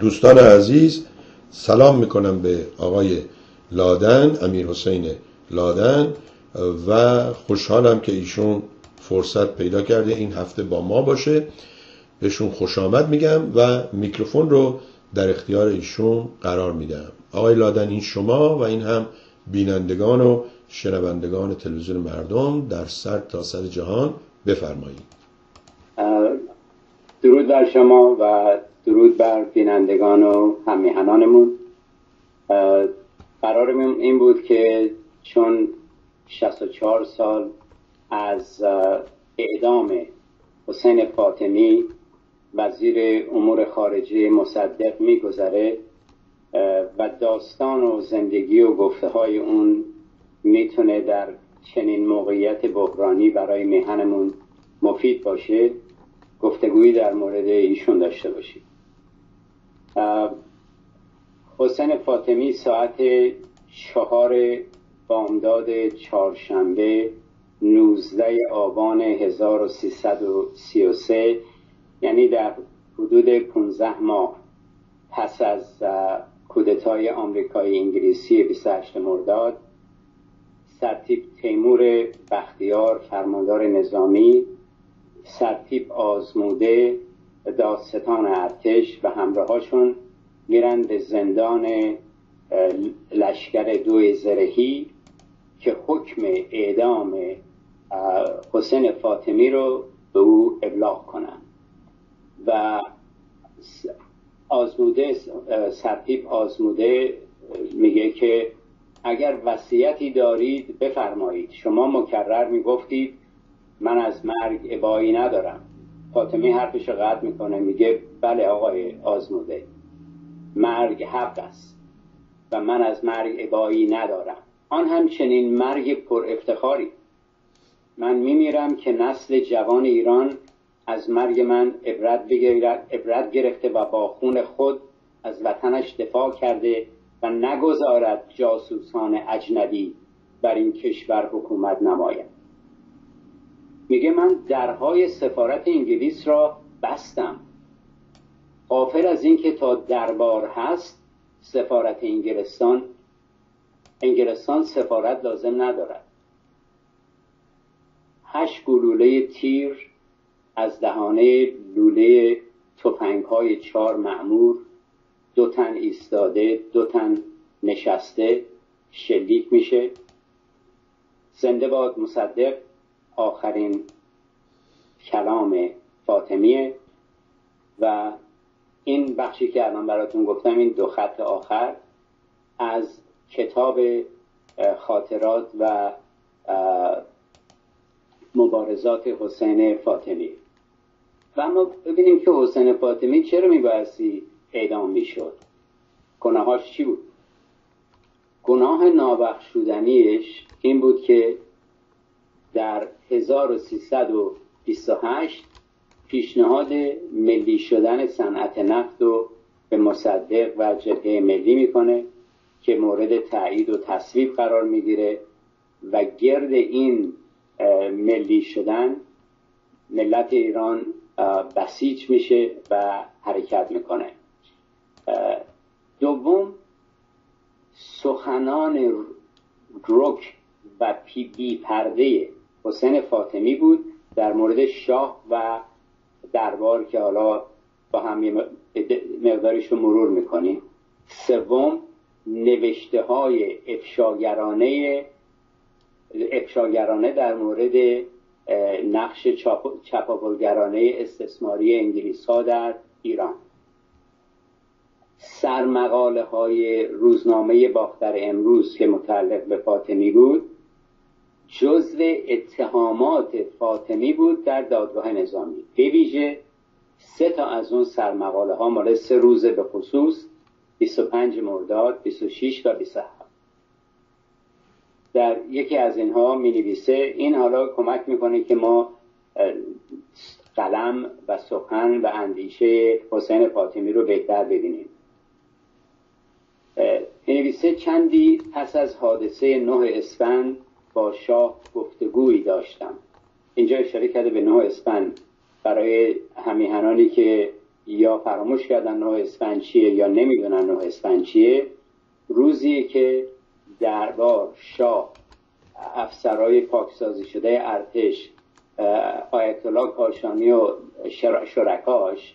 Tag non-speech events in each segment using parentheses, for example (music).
دوستان عزیز سلام می‌کنم به آقای لادن امیر حسین لادن و خوشحالم که ایشون فرصت پیدا کرده این هفته با ما باشه. بهشون خوش آمد میگم و میکروفون رو در اختیار ایشون قرار میدم. آقای لادن این شما و این هم بینندگان و شنوندگان تلویزیون مردم در سر تا سر جهان بفرمایید. درود بر شما و درود بر بینندگان و همیهنانمون قرار این بود که چون 64 سال از اعدام حسین فاطمی وزیر امور خارجه مصدق میگذره و داستان و زندگی و گفته های اون می‌تونه در چنین موقعیت بحرانی برای میهنمون مفید باشه. گفتگویی در مورد ایشون داشته باشیم. حسین فاطمی ساعت چهار بامداد چهارشنبه 19 آبان 1333 یعنی در حدود 15 ماه پس از کودتای آمریکایی انگلیسی 28 مرداد سرتیپ تیمور بختیار فرماندار نظامی سرتیپ آزموده داستان ارتش و همراهاشون میرن به زندان لشکر دو زرهی که حکم اعدام حسین فاطمی رو به او ابلاغ کنن. و آزموده سرتیپ آزموده میگه که اگر وصیتی دارید بفرمایید. شما مکرر می‌گفتید من از مرگ ابایی ندارم. فاطمی حرفش قطع می‌کنه میگه بله آقای آزموده مرگ حق است و من از مرگ ابایی ندارم. آن همچنین مرگ پر افتخاری. من میمیرم که نسل جوان ایران از مرگ من عبرت, عبرت گرفته و با خون خود از وطنش دفاع کرده و نگذارد جاسوسان اجنبی بر این کشور حکومت نماید. میگه من درهای سفارت انگلیس را بستم. غافل از اینکه تا دربار هست سفارت انگلستان انگلستان سفارت لازم ندارد. هشت گلوله تیر از دهانه لوله توپنگ های چار معمور دو تن ایستاده دو تن نشسته شلیک میشه. زنده باد مصدق آخرین کلام فاطمیه و این بخشی که الان براتون گفتم این دو خط آخر از کتاب خاطرات و مبارزات حسین فاطمی. و اما ببینیم که حسین فاطمی چرا میبایستی اعدام می‌شد؟ گناهاش چی بود؟ گناه نابخشودنیش این بود که در 1328 پیشنهاد ملی شدن صنعت نفت رو به مصدق و جبهه ملی می‌کنه که مورد تایید و تصویب قرار می‌گیره و گرد این ملی شدن ملت ایران بسیج میشه و حرکت می‌کنه. دوم سخنان رک و پی بی پرده حسین فاطمی بود در مورد شاه و دربار که حالا با هم مقداریش رو مرور می‌کنیم. سوم نوشته های افشاگرانه افشاگرانه در مورد نقش چپاولگرانه استثماری انگلیس ها در ایران. سرمقاله های روزنامه باختر امروز که متعلق به فاطمی بود جزو اتهامات فاطمی بود در دادگاه نظامی. به ویژه سه تا از اون سرمقاله ها مال سه روزه به خصوص 25 مرداد 26 و 27 در یکی از اینها می نویسه این حالا کمک می‌کنه که ما قلم و سخن و اندیشه حسین فاطمی رو بهتر ببینیم. می نویسه چندی پس از حادثه نه اسفند با شاه گفتگویی داشتم. اینجا اشاره کرده به نه اسفند. برای همیهنانی که یا فراموش کردن نه اسفند چیه یا نمی‌دونن نه اسفند چیه روزی که دربار شاه افسرهای پاکسازی شده ارتش آیت الله کاشانی و شرکاش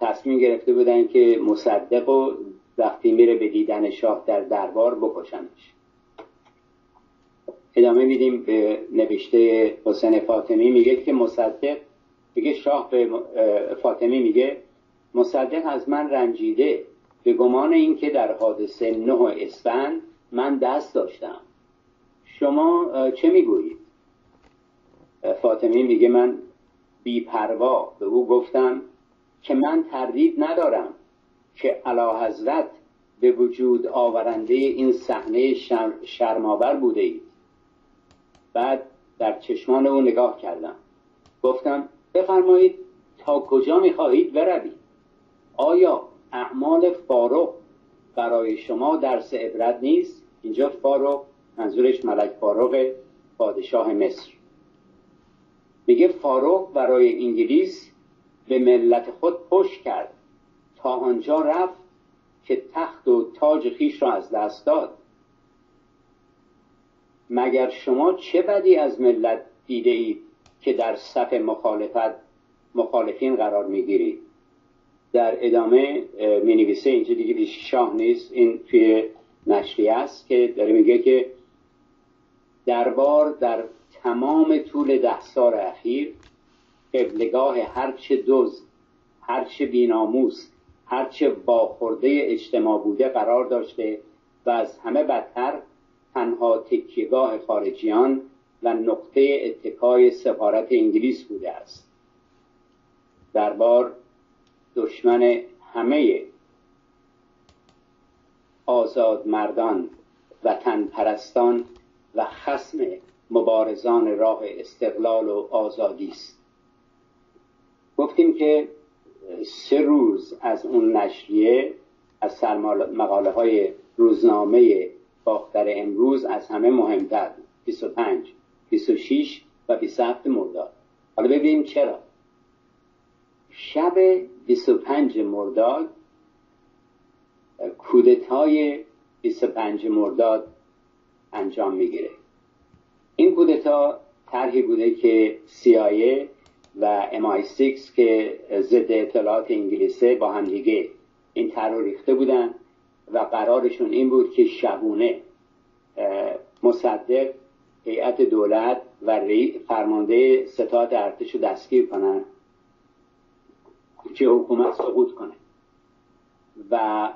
تصمیم گرفته بودن که مصدق و وقتی میره به دیدن شاه در دربار بکشنش. ادامه میدیم به نوشته حسین فاطمی. میگه که مصدق میگه شاه به فاطمی میگه مصدق از من رنجیده. به گمان اینکه در حادثه نه اسفند من دست داشتم. شما چه می‌گویید؟ فاطمی میگه من بیپروا به او گفتم که من تردید ندارم که علا حضرت به وجود آورنده این صحنه شرماور بوده اید بعد در چشمان او نگاه کردم. گفتم بفرمایید تا کجا می‌خواهید بروید؟ آیا اعمال فاروق برای شما درس عبرت نیست؟ اینجا فاروق منظورش ملک فاروق پادشاه مصر. میگه فاروق برای انگلیس به ملت خود پشت کرد. تا آنجا رفت که تخت و تاج خیش را از دست داد. مگر شما چه بدی از ملت دیده اید که در صف مخالفت مخالفین قرار می‌گیرید در ادامه می نویسه اینجا دیگه پیش شاه نیست. این توی نشریه است که داره میگه که دربار در تمام طول ده سال اخیر قبلگاه هرچه دوز هرچه بیناموس هرچه باخورده اجتماع بوده قرار داشته و از همه بدتر تنها تکیهگاه خارجیان و نقطه اتکای سفارت انگلیس بوده است. دربار دشمن همه آزاد مردان وطن پرستان و خسم مبارزان راه استقلال و آزادی است. گفتیم که سه روز از اون نشریه از مقاله های روزنامه باختر امروز از همه مهمتر 25 26 و 27 مرداد. حالا ببینیم چرا. شب 25 مرداد کودتای 25 مرداد انجام می‌گیره. این کودتا طرحی بوده که CIA و MI6 که ضد اطلاعات انگلیسه با هم دیگه این طرح ریخته بودن. و قرارشون این بود که شبونه مصدق هیئت دولت و فرمانده ستاد ارتش رو دستگیر کنن که حکومت سقوط کنه. و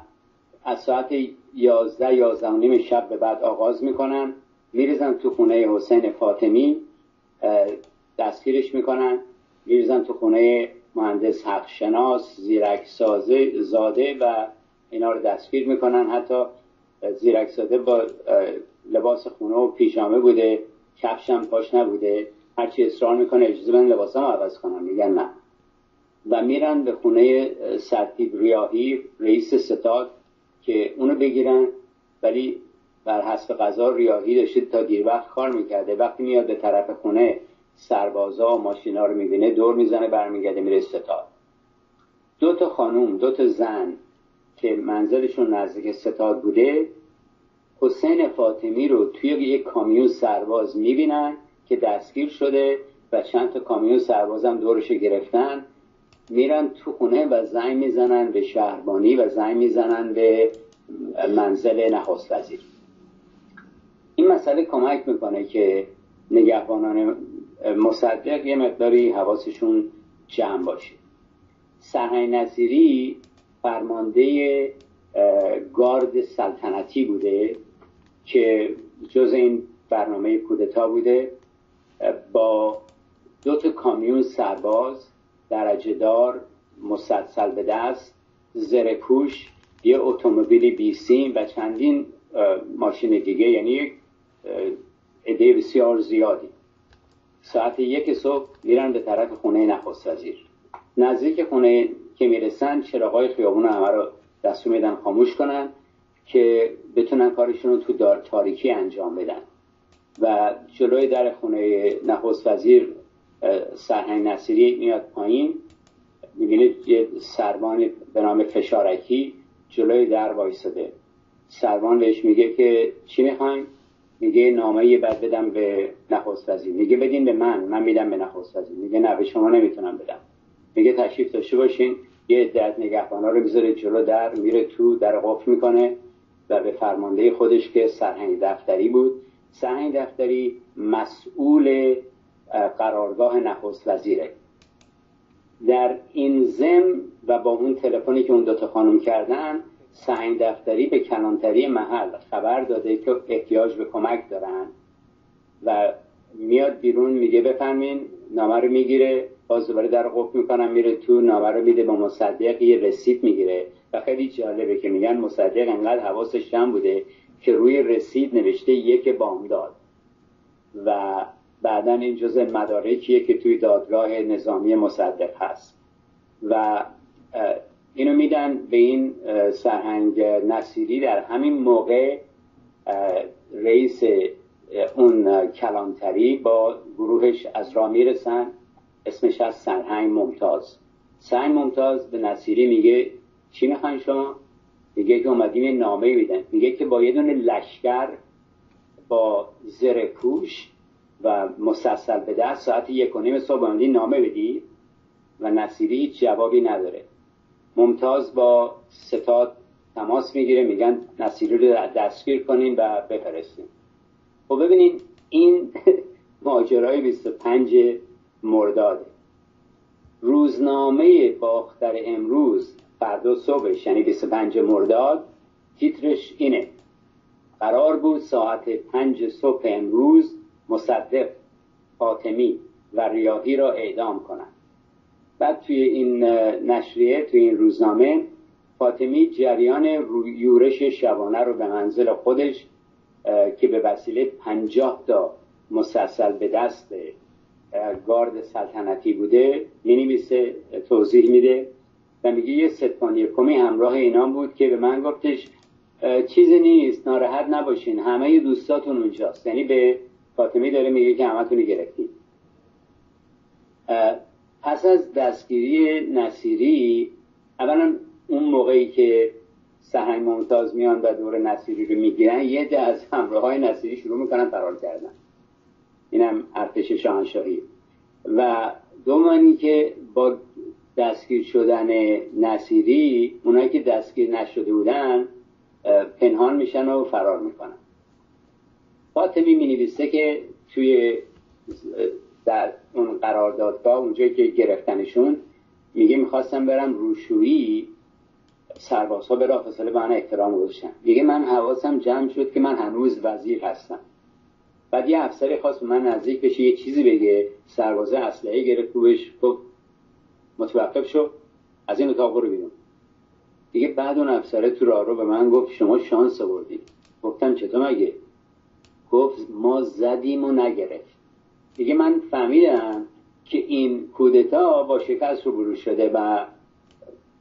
از ساعت یازده یازده نیم شب به بعد آغاز می‌کنن میریزن تو خونه حسین فاطمی دستگیرش می‌کنن میریزن تو خونه مهندس حقشناس زیرک سازه زاده و اینا رو دستگیر می‌کنن. حتی زیرک زاده با لباس خونه و پیژامه بوده کفشم پاش نبوده. هرچی اصرار می‌کنه اجازه من لباسم عوض کنم میگن نه. و میرن به خونه سرتیب ریاهی رئیس ستاد که اونو بگیرن. ولی بر حسب قضا ریاهی داشتید تا دیر وقت کار می‌کرده. وقتی میاد به طرف خونه سربازا و ماشینا رو می‌بینه دور می‌زنه برمیگرده میره ستاد. دو تا خانوم دو تا زن که منزلشون نزدیک ستاد بوده حسین فاطمی رو توی یک کامیون سرباز می‌بینن که دستگیر شده و چند تا کامیون سربازم دورش گرفتن. میرن تو خونه و زنگ می‌زنن به شهربانی و زنگ می‌زنن به منزل نخست وزیر. این مسئله کمک می‌کنه که نگهبانان مصدق یه مقداری حواسشون جمع باشه. سرهنگ نصیری فرمانده گارد سلطنتی بوده که جز این برنامه کودتا بوده با دو تا کامیون سرباز درجه دار مسلسل به دست زرپوش یه اتومبیل بیسیم و چندین ماشین دیگه یعنی یک عده بسیار زیادی. ساعت یک صبح میرن به طرف خونه نخست وزیر. نزدیک خونه که می‌رسن چراغای خیابون همه رو دستور میدن خاموش کنن که بتونن کارشون رو تو دار تاریکی انجام بدن. و جلوی در خونه نخست وزیر سرهنگ نصیری میاد پایین می‌بینه یه سربان به نام فشارکی جلوی در وایساده سربان بهش میگه که چی می‌خوایم؟ میگه نامه یه بد بدم به نخست وزیر. میگه بدین به من من میدم به نخست وزیر. میگه نه به شما نمی‌تونم بدم. میگه تشریف داشته باشین. یه عدت نگهبانا رو می‌ذاره جلو در میره تو در قفل می‌کنه و به فرمانده خودش که سرهنگ دفتری بود. سرهنگ دفتری مسئول قرارگاه نخست وزیره. در این زم و با اون تلفنی که اون دوتا خانم کردن سرهنگ دفتری به کلانتری محل خبر داده که احتیاج به کمک دارن و میاد بیرون میگه بفهمین نامه رو می‌گیره باز دوباره در قفل می‌کنم میره تو نامه رو میده با مصدق یه رسید می‌گیره. و خیلی جالبه که میگن مصدق انقدر حواسش جمع بوده که روی رسید نوشته یک بامداد. و بعدا این جزء مدارکیه که توی دادگاه نظامی مصدق هست. و اینو میدن به این سرهنگ نصیری. در همین موقع رئیس اون کلانتری با گروهش از را می‌رسن. اسمش از سرهنگ ممتاز. سرهنگ ممتاز به نصیری میگه چی می‌خواین شما؟ میگه که اومدیم نامه میدن. میگه که با یه دونه لشکر با زره و مسلسل به دست ساعت یک و نیم صبح نامه بدی و نصیری هیچ جوابی نداره. ممتاز با ستاد تماس می‌گیره میگن نصیری رو دستگیر کنین و بفرستین. خب ببینین این (laughs) ماجرای 25 مرداده. روزنامه باختر امروز فردا صبحش یعنی 25 مرداد تیترش اینه. قرار بود ساعت پنج صبح امروز مصدق فاطمی و ریاهی را اعدام کنند. بعد توی این نشریه توی این روزنامه فاطمی جریان یورش شبانه رو به منزل خودش که به وسیله پنجاه تا مسلسل به دست گارد سلطنتی بوده می توضیح میده و میگه یه ستمانی کمی همراه اینان بود که به من گفتش چیزی نیست ناراحت نباشین همه دوستاتون اونجاست. یعنی به فاطمی داره میگه که همتونی گرفتید پس از دستگیری نصیری اولا اون موقعی که سهنگ ممتاز میان و دور نصیری رو می‌گیرن یه ده از همراه های نصیری شروع می‌کنن فرار کردن. اینم ارتش شاهنشاهی. و دومانی که با دستگیر شدن نصیری اونایی که دستگیر نشده بودن پنهان میشن و فرار می‌کنن. فاطمی می نویسه که توی در اون قراردادگاه اونجایی که گرفتنشون میگه می‌خواستم برم روشویی سربازها به فاصله به من احترام گذاشتن. میگه من حواسم جمع شد که من هنوز وزیر هستم. بعد یه افسری خواست من نزدیک بشه یه چیزی بگه. سربازه اسلحه گرفت روش گفت متوقف شو از این اتاق رو بیرون. دیگه بعد اون افسره تو راه رو به من گفت شما شانس آوردید گفتم چطور مگه؟ گفت ما زدیم و نگرفت. دیگه من فهمیدم که این کودتا با شکست رو شده و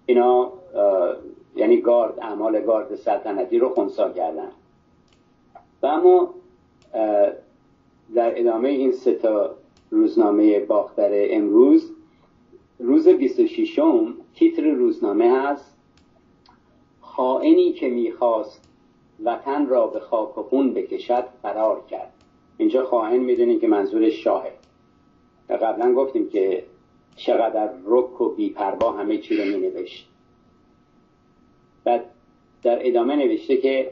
اینا یعنی گارد اعمال گارد سلطنتی رو خونسا کردن. و اما در ادامه این سه تا روزنامه باختر امروز روز 26 تیتر روزنامه هست. خائنی که می‌خواست وطن را به خاک و خون بکشد فرار کرد. اینجا خواهن می‌دونیم که منظور شاهه. قبلا گفتیم که چقدر رک و بیپروا همه چی رو می نوشت بعد در ادامه نوشته که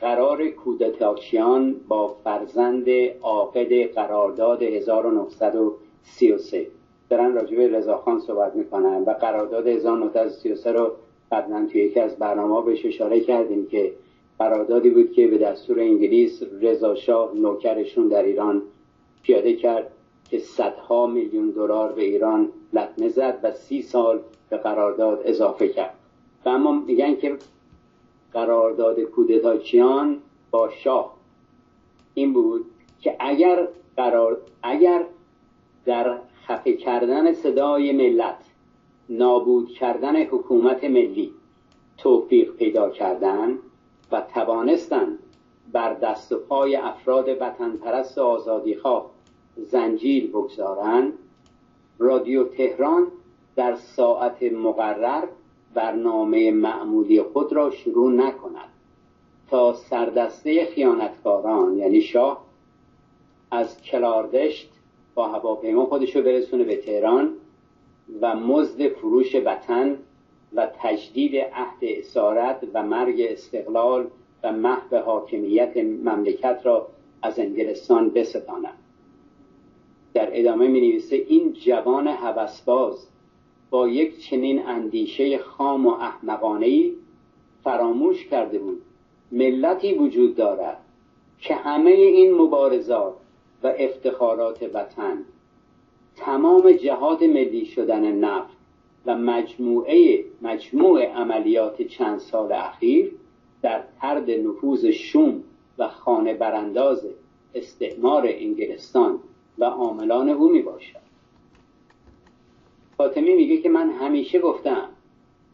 قرار کودتاکیان با فرزند عاقد قرارداد 1933 دارن راجع به رضاخان صحبت می‌کنن و قرارداد 1933 رو قبلا توی یکی از برنامه بهش اشاره کردیم که قراردادی بود که به دستور انگلیس رضا شاه نوکرشون در ایران پیاده کرد که صدها میلیون دلار به ایران لطمه زد و سی سال به قرارداد اضافه کرد. و اما میگن که قرارداد کودتاچیان با شاه. این بود که اگر قرار اگر در خفه کردن صدای ملت نابود کردن حکومت ملی توفیق پیدا کردن و توانستند بر دست و پای افراد وطن پرست آزادیخواه زنجیر بگذارند رادیو تهران در ساعت مقرر برنامه معمولی خود را شروع نکند تا سردسته خیانتکاران یعنی شاه از کلاردشت با هواپیما خودش رو برسونه به تهران و مزد فروش وطن و تجدید عهد اسارت و مرگ استقلال و محو حاکمیت مملکت را از انگلستان بستاند. در ادامه می نویسه این جوان هوسباز با یک چنین اندیشه خام و احمقانه فراموش کرده بود. ملتی وجود دارد که همه این مبارزات و افتخارات وطن تمام جهاد ملی شدن نفت و مجموعه مجموع عملیات چند سال اخیر در ترد نفوذ شوم و خانه برانداز استعمار انگلستان و عاملان او می باشد فاطمی میگه که من همیشه گفتم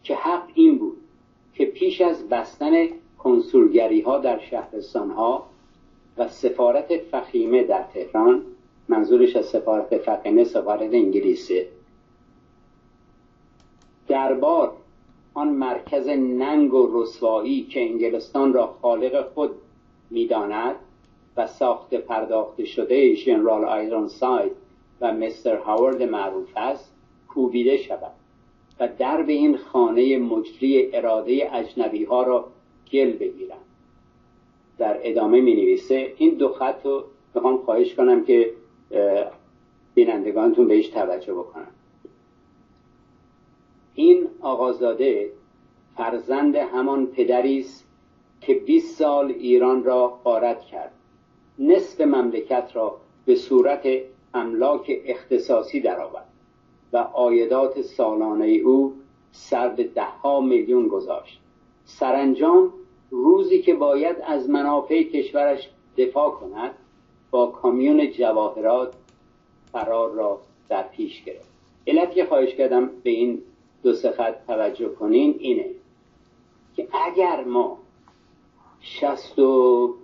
که حق این بود که پیش از بستن کنسولگری ها در شهرستان ها و سفارت فخیمه در تهران منظورش از سفارت فخیمه سفارت انگلیسه دربار آن مرکز ننگ و رسوایی که انگلستان را خالق خود می‌داند و ساخت پرداخته شده ژنرال آیرون ساید و مستر هاورد معروف است کوبیده شود و درب این خانه مجری اراده اجنبی ها را گل بگیرند در ادامه می نویسه این دو خط رو بخوام خواهش کنم که بینندگانتون بهش توجه بکنن. این آقازاده فرزند همان پدری است که 20 سال ایران را غارت کرد. نصف مملکت را به صورت املاک اختصاصی درآورد. و آیدات سالانه او سر به دهها میلیون گذاشت. سرانجام روزی که باید از منافع کشورش دفاع کند با کامیون جواهرات فرار را در پیش گرفت. علت که خواهش کردم به این دو خط توجه کنین اینه که اگر ما شست و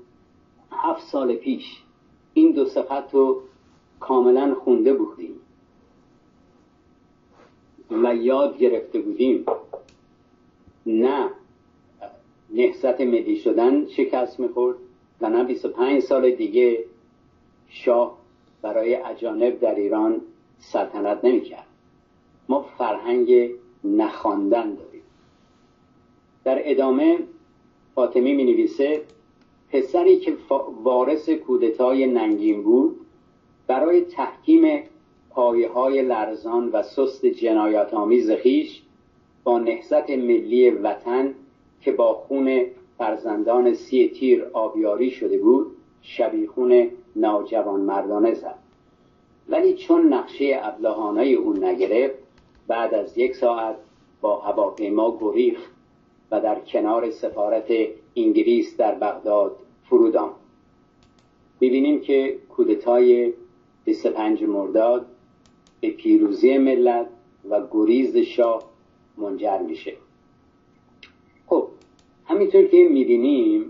هفت سال پیش این دو خط رو کاملا خونده بودیم و یاد گرفته بودیم. نه. نهضت ملی شدن شکست می‌خورد و نه 25 سال دیگه شاه برای اجانب در ایران سلطنت نمی‌کرد. ما فرهنگ نخواندن داریم. در ادامه فاطمی می نویسه پسری که وارث کودتای ننگین بود برای تحکیم پایه های لرزان و سست جنایت آمیز خیش با نهضت ملی وطن که با خون فرزندان سی تیر آبیاری شده بود شبیخون ناجوان مردانه زد. ولی چون نقشه ابلهانه اون نگرفت بعد از یک ساعت با هواپیما گریخت و در کنار سفارت انگلیس در بغداد فرود آمد می‌بینیم که کودتای 25 مرداد به پیروزی ملت و گریز شاه منجر میشه. خب همینطور که می‌بینیم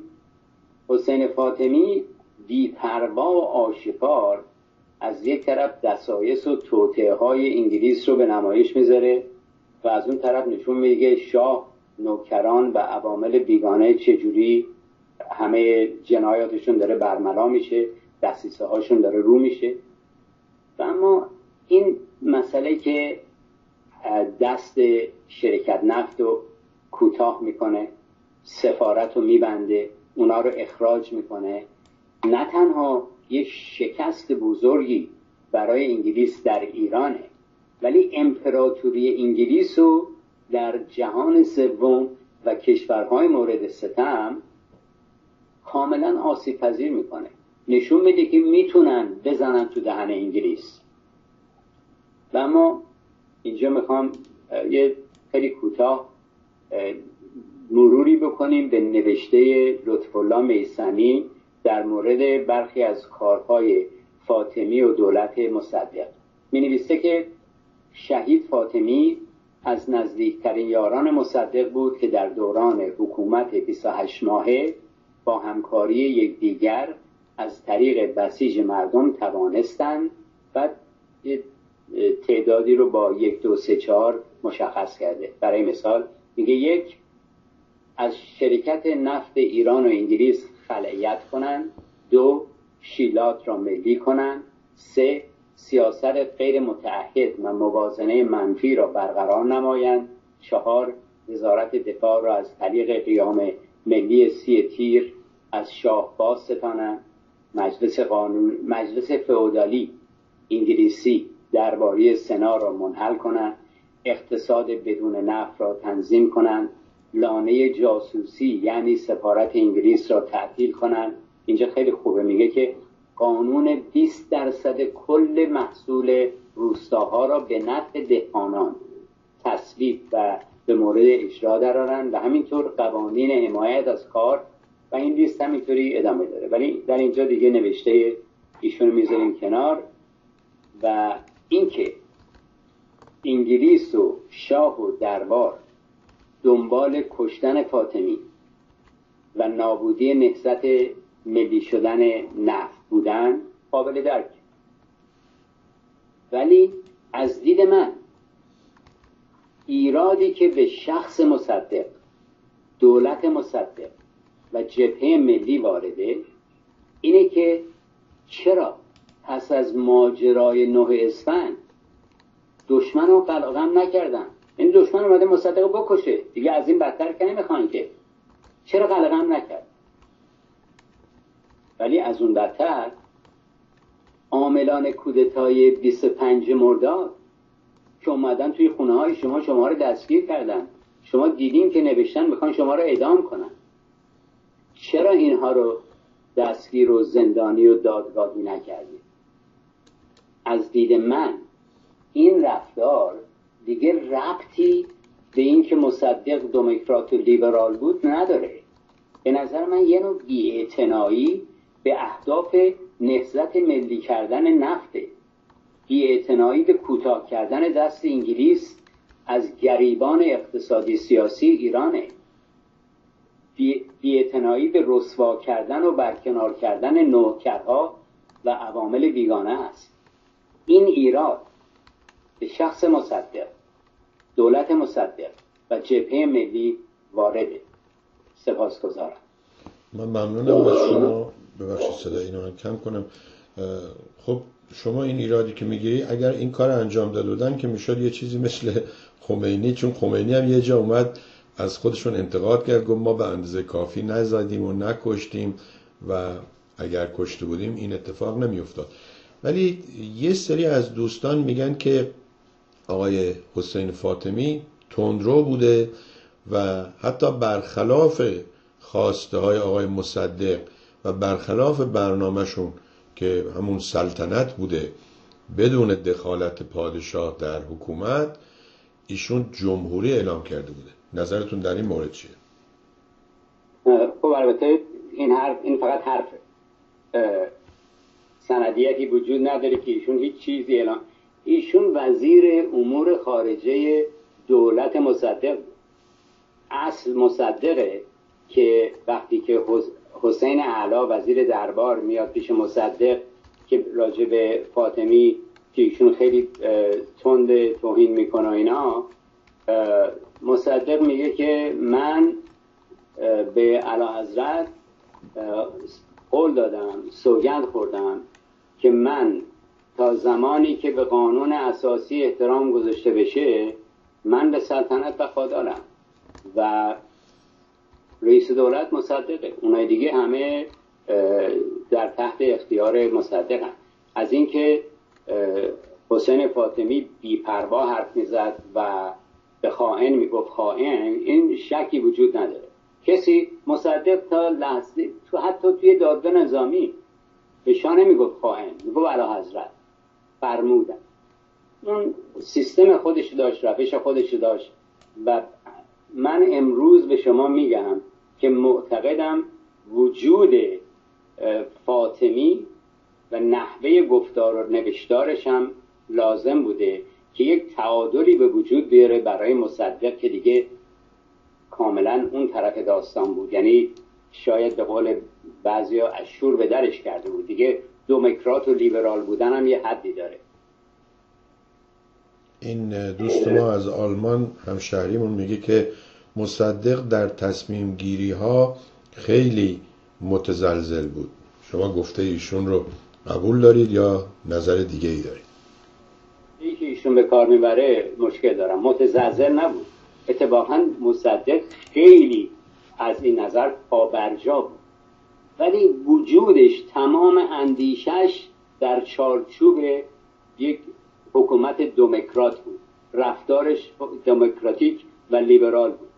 حسین فاطمی بیپروا و آشکار از یک طرف دسایس و توطعه های انگلیس رو به نمایش می‌ذاره و از اون طرف نشون میگه شاه نوکران و عوامل بیگانه چجوری همه جنایاتشون داره برملا میشه دستیسه هاشون داره رو میشه. و اما این مسئله که دست شرکت نفت رو کوتاه می‌کنه سفارت رو میبنده اونا رو اخراج می‌کنه. نه تنها یک شکست بزرگی برای انگلیس در ایرانه ولی امپراتوری انگلیس رو در جهان سوم و کشورهای مورد ستم کاملا آسیب پذیر می‌کنه. نشون میده که می‌تونن بزنن تو دهن انگلیس. و اما اینجا می‌خوام یه خیلی کوتاه مروری بکنیم به نوشته لطف الله میسمی در مورد برخی از کارهای فاطمی و دولت مصدق. می نویسته که شهید فاطمی از نزدیکترین یاران مصدق بود که در دوران حکومت 28 ماهه با همکاری یکدیگر از طریق بسیج مردم توانستند و تعدادی رو با یک دو سه چهار مشخص کرده. برای مثال میگه یک از شرکت نفت ایران و انگلیس خلعیت کنند. دو شیلات را ملی کنند. سه سیاست غیر متعهد و موازنه منفی را برقرار نمایند. چهار وزارت دفاع را از طریق قیام ملی سی تیر از شاه باز ستانند. مجلس قانون مجلس فئودالی انگلیسی درباره سنا را منحل کنند اقتصاد بدون نفت را تنظیم کنند لانه جاسوسی یعنی سفارت انگلیس را تعطیل کنند. اینجا خیلی خوبه میگه که قانون 20 درصد کل محصول روستاها را به نفع دهقانان تصویب و به مورد اجرا درارن و همینطور قوانین حمایت از کار و این لیست همینطوری ادامه داره. ولی در اینجا دیگه نوشته ایشون می‌ذاریم کنار و اینکه انگلیس و شاه و دربار دنبال کشتن فاطمی و نابودی نهضت ملی شدن نفت بودن قابل درک. ولی از دید من ایرادی که به شخص مصدق دولت مصدق و جبهه ملی وارده اینه که چرا پس از ماجرای نه اسفند دشمن رو قلقم نکردن. این دشمن اومده مصدق بکشه. دیگه از این بدتر که نمی‌خوان که. چرا قلقم نکرد؟ ولی از اون بدتر عاملان کودتای 25 مرداد که اومدن توی خونه های شما شما رو دستگیر کردن. شما دیدین که نوشتن می‌خوان شما رو اعدام کنن. چرا اینها رو دستگیر و زندانی و دادگاهی نکردید؟ از دید من. این رفتار دیگه ربطی به این که مصدق دموکرات و لیبرال بود نداره. به نظر من یه نوع بیاعتنایی به اهداف نهضت ملی کردن نفته. بیاعتنایی به کوتاه کردن دست انگلیس از گریبان اقتصادی سیاسی ایرانه. بیاعتنایی به رسوا کردن و برکنار کردن نوکرها و عوامل بیگانه است. این ایراد به شخص مصدق دولت مصدق و جبهه ملی وارده. سپاسگزارم. من ممنونم از شما. ببخشید صدا اینو هم کم کنم. خب شما این ایرادی که می‌گیری اگر این کار انجام داده بودن که می‌شد یه چیزی مثل خمینی چون خمینی هم یه جا اومد از خودشون انتقاد کرد گفت ما به اندازه کافی نزدیم و نکشتیم و اگر کشته بودیم این اتفاق نمیافتاد. ولی یه سری از دوستان میگن که آقای حسین فاطمی تندرو بوده و حتی برخلاف خواسته های آقای مصدق و برخلاف برنامهشون که همون سلطنت بوده بدون دخالت پادشاه در حکومت ایشون جمهوری اعلام کرده بوده نظرتون در این مورد چیه؟ خب البته این حرف این فقط حرفه سندیتی وجود نداره که ایشون هیچ چیزی اعلام ایشون وزیر امور خارجه دولت مصدق اصل مصدقه که وقتی که حسین علا وزیر دربار میاد پیش مصدق که راجع به فاطمی که ایشون خیلی تند توهین می‌کنه اینا مصدق میگه که من به علا حضرت قول دادم سوگند خوردم. که من تا زمانی که به قانون اساسی احترام گذاشته بشه من به سلطنت وفادارم و رئیس دولت مصدقه. اونای دیگه همه در تحت اختیار مصدقن. از اینکه حسین فاطمی بیپروا حرف می‌زد و به خائن می‌گفت خائن این شکی وجود نداره. کسی مصدق تا لحظه تو حتی توی دادگاه نظامی به شاه نمی‌گفت خائن می‌گفت علا حضرت. فرمودن. اون سیستم خودش داشت روش خودش داشت. و من امروز به شما میگم که معتقدم وجود فاطمی و نحوه گفتار و نوشتارش هم لازم بوده که یک تعادلی به وجود بیاره برای مصدق که دیگه کاملا اون طرف داستان بود. یعنی شاید به قول بعضیا اشور به درش کرده بود. دیگه دومکرات و لیبرال بودن هم یه حدی داره. این دوست ما از آلمان همشهریمون میگه که مصدق در تصمیم گیری ها خیلی متزلزل بود. شما گفته ایشون رو قبول دارید یا نظر دیگه ای دارید؟ این که ایشون به کار می‌بره مشکل دارم. متزلزل نبود. اتفاقا مصدق خیلی از این نظر پابرجا بود. ولی وجودش تمام اندیشش در چارچوب یک حکومت دموکرات بود. رفتارش دموکراتیک و لیبرال بود.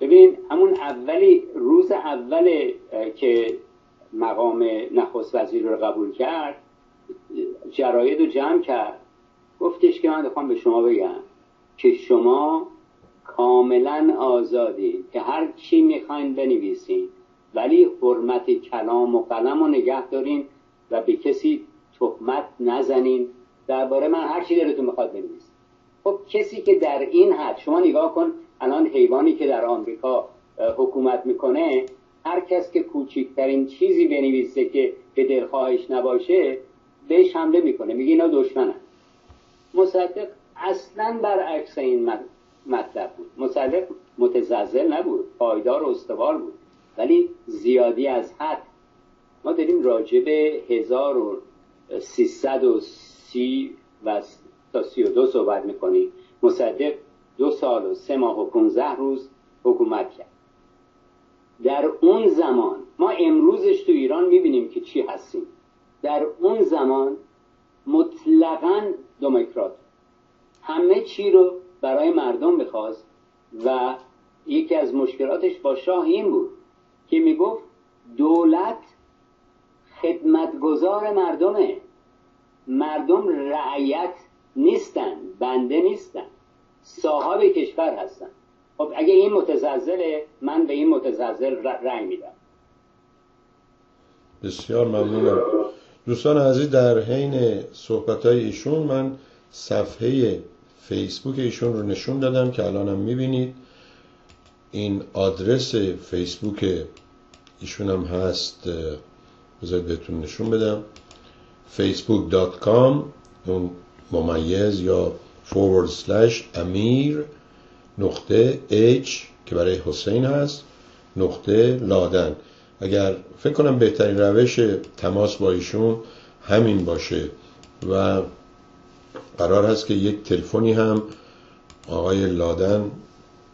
ببین همون اولی روز اول که مقام نخست وزیر رو قبول کرد جراید رو جمع کرد. گفتش که من دخوام به شما بگم که شما کاملا آزادی که هر چی می‌خواین بنویسین. ولی حرمت کلام و قلم رو نگه دارین و به کسی تهمت نزنین. درباره من هر چی دلتون می‌خواد بنویسین. خب کسی که در این حد شما نگاه کن الان حیوانی که در آمریکا حکومت می‌کنه هر کس که کوچکترین چیزی بنویسه که به دلخواهش نباشه بهش حمله می‌کنه. میگه اینا دشمنن. مصدق اصلا برعکس این مطلب بود. مصدق متزلزل نبود. پایدار و استوار بود. ولی زیادی از حد. ما داریم راجع به 1330 و تا 32 صحبت می‌کنیم. مصدق دو سال و سه ماه و 15 روز حکومت کرد. در اون زمان ما امروزش تو ایران می‌بینیم که چی هستیم. در اون زمان مطلقا دموکرات همه چی رو برای مردم بخواست و یکی از مشکلاتش با شاه این بود که می‌گفت دولت خدمتگزار مردمه. مردم رعیت نیستن بنده نیستن. صاحب کشور هستن. خب اگه این متزلزله من به این متزلزل رنگ میدم. بسیار ممنونم. دوستان عزیز در حین صحبت ایشون من صفحه فیسبوک ایشون رو نشون دادم که الانم می‌بینید. این آدرس فیسبوک ایشون هم هست بذارید بهتون نشون بدم. facebook.com اون ممیز یا forward slash امیر نقطه H که برای حسین هست نقطه لادن. اگر فکر کنم بهترین روش تماس با ایشون همین باشه و قرار هست که یک تلفنی هم آقای لادن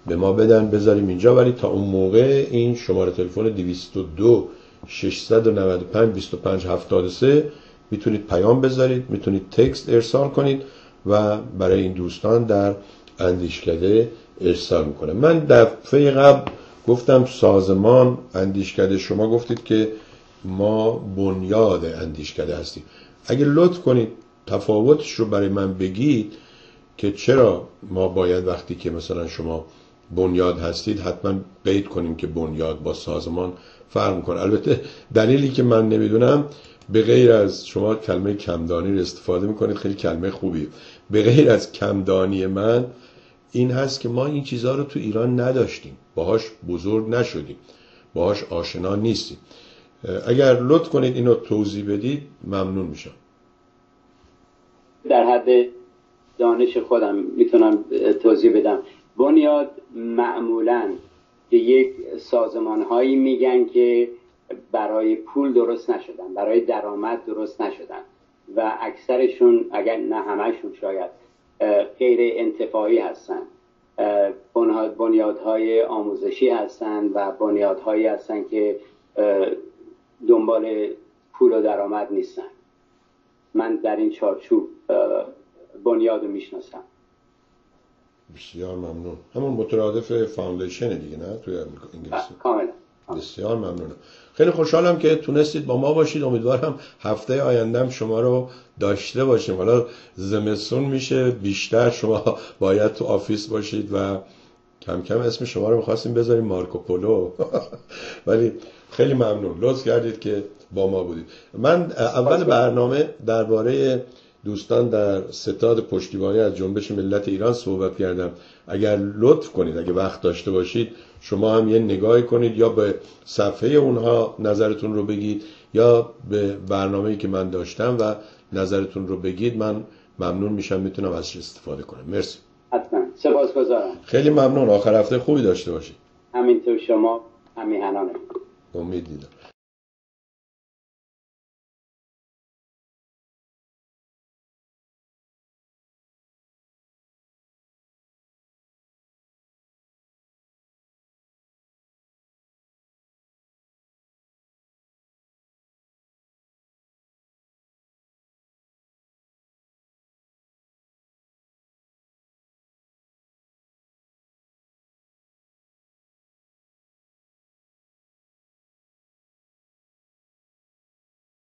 به ما بدن بذاریم اینجا. ولی تا اون موقع این شماره تلفن 202 695 25 73 می‌تونید پیام بذارید می‌تونید تکست ارسال کنید و برای این دوستان در اندیشکده ارسال می‌کنه من دفعه قبل گفتم سازمان اندیشکده شما گفتید که ما بنیاد اندیشکده هستیم. اگه لطف کنید تفاوتش رو برای من بگید که چرا ما باید وقتی که مثلا شما بنیاد هستید حتما قید کنیم که بنیاد با سازمان فرق کنه. البته دلیلی که من نمی‌دونم به غیر از شما کلمه کمدانی رو استفاده می‌کنید خیلی کلمه خوبی به غیر از کمدانی من این هست که ما این چیزها رو تو ایران نداشتیم. باهاش بزرگ نشدیم. باهاش آشنا نیستیم. اگر لطف کنید اینو توضیح بدید ممنون میشم. در حد دانش خودم می‌تونم توضیح بدم. بنیاد معمولا به یک سازمان هایی میگن که برای پول درست نشدن برای درآمد درست نشدن و اکثرشون اگر نه همهشون شاید غیر انتفاعی هستن. بنیادهای آموزشی هستن و بنیادهایی هستن که دنبال پول و درآمد نیستن. من در این چارچوب بنیاد رو می‌شناسم. بسیار ممنون. همون مترادف فاندیشن دیگه نه؟ توی انگلیسی. کاملا. بسیار ممنونم خیلی خوشحالم که تونستید با ما باشید. امیدوارم هفته آیندهم شما رو داشته باشیم. حالا زمستون میشه بیشتر شما باید تو office باشید و کم کم اسم شما رو می‌خواستیم بذاریم مارکو پولو. (laughs) ولی خیلی ممنون. لطف کردید که با ما بودید. من اول برنامه درباره دوستان در ستاد پشتیبانی از جنبش ملت ایران صحبت کردم. اگر لطف کنید اگه وقت داشته باشید شما هم یه نگاهی کنید یا به صفحه اونها نظرتون رو بگید یا به برنامه‌ای که من داشتم و نظرتون رو بگید من ممنون میشم می‌تونم ازش استفاده کنم. مرسی. حتما. سپاسگزارم. خیلی ممنون. آخر هفته خوبی داشته باشید همینطور شما همیهنانه. امید دیدم